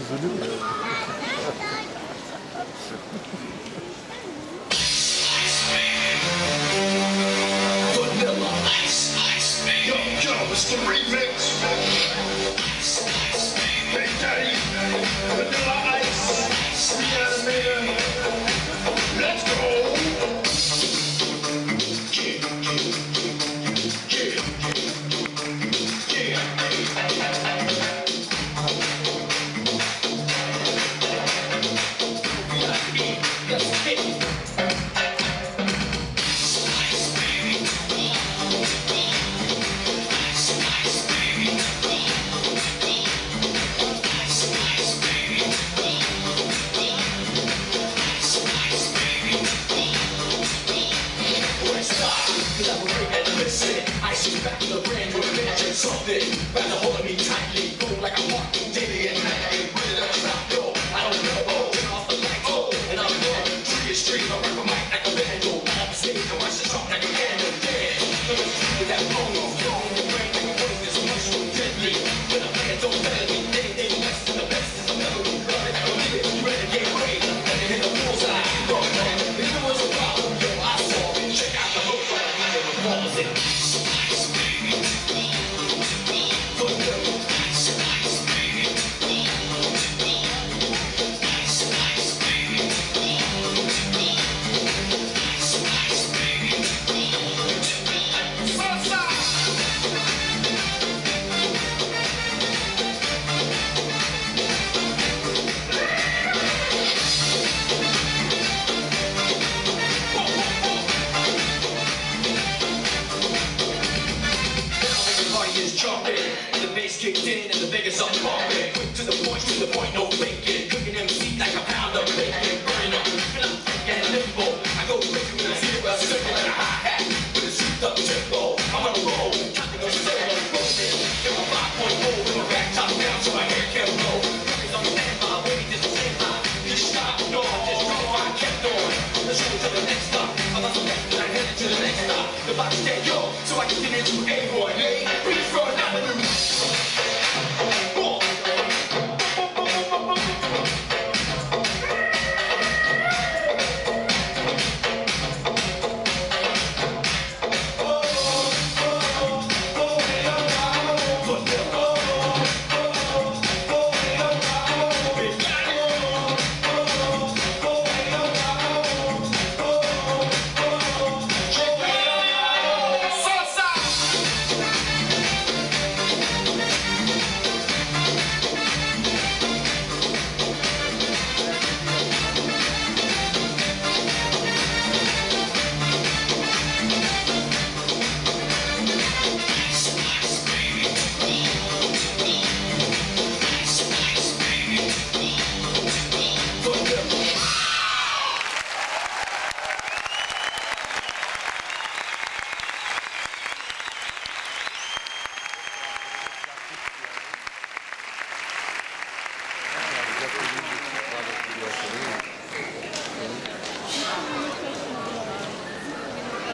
Üzülüyor musun? Everybody is jumping, and night. I ain't with it, I'm yo. I don't know, oh, turn off the lights, oh, and I'm there. Tree is tree, I rap a mic like a vandal. I'm singing, watch the song like a candle, yeah. That bass kicked in and the Vegas up pumping. Quick to the point, to the point, no faking. Cooking MC like a pound of bacon. Burning up, and I'm and limbo. I go quick with a zero circle and a high hat with a souped up tempo. I'm on a roll, counting on the solo, rolling. Give a 5.0 with my back top down so my hair can blow. Cause I'm standby, waiting just the same time. This stop, no, I just drove, I kept on. Let's go to the next stop. I'm on the left and I headed to the next stop. The box said yo, so I can get into A1. Obrigado.